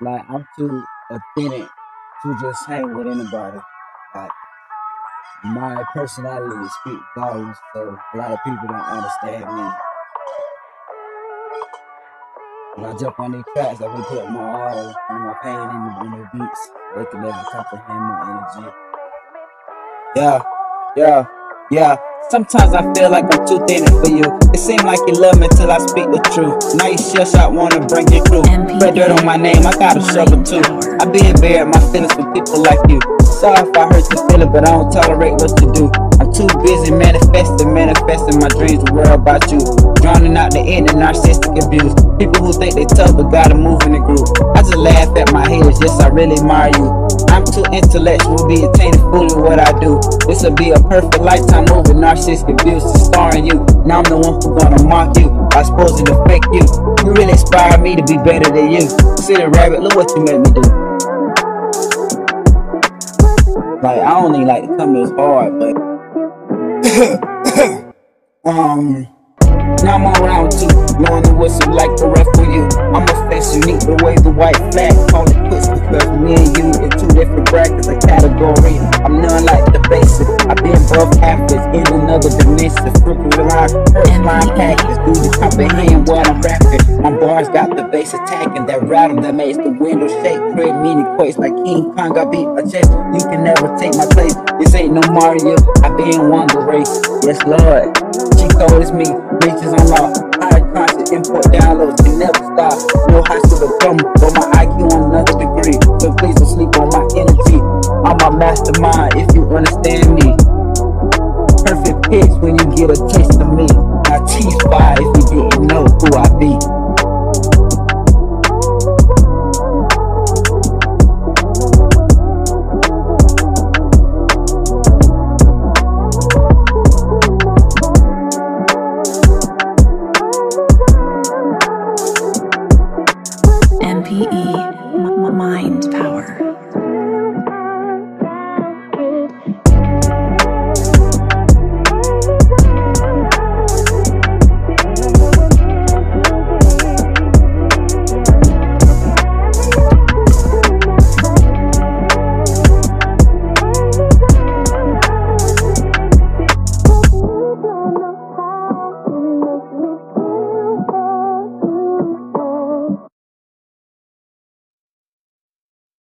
Like I'm too authentic to just hang with anybody. Like my personality speaks volumes, so a lot of people don't understand me. When I jump on these tracks, I really put my all and my pain in the, in the beats. They can never comprehend my energy. Yeah, yeah, yeah. Sometimes I feel like I'm too thin for you. It seems like you love me till I speak the truth. Now you shush out, wanna break your crew. Spread dirt on my name, I got a struggle too. I be embarrassed my feelings for people like you. Sorry if I hurt your feeling, but I don't tolerate what you do. I'm too busy manifesting, manifesting my dreams, the world about you. Drowning out the end of narcissistic abuse. People who think they tough but gotta move in the group. I just laugh at my haters, yes, I really admire you. I'm too intellectual, be attained fully what I do. This'll be a perfect lifetime movie, narcissistic abuse, starring you. Now I'm the one who gonna mock you by to fake you. You really inspire me to be better than you. City rabbit, look what you made me do. Like I even like to come this hard, but um now I'm around too, knowing the whistle like the rest for you. I'm a face unique, the way the white flag call it puts because me and you in two different brackets, a category. I'm none like the basic. I've been above average in another dimension. Frequent line, first line package, do you comprehend what I'm rapping? My bars got the bass attacking, that rattle that makes the window shake. Create meaning quakes like King Kong. I beat my chest. You can never take my place. This ain't no Mario. I been won the race. Yes, Lord. She told it's me. Bitches on law. High conscious import downloads can never stop. No high school diploma, but my IQ on another degree. So please don't sleep on my energy. I'm a mastermind if you understand me. Perfect pitch when you get a taste of me. Now T-5 mind power.